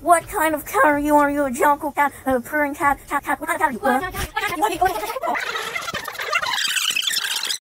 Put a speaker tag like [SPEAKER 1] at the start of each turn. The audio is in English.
[SPEAKER 1] What kind of cat are you? Are you a jungle cat, a purring cat, cat, cat? What kind of cat are you?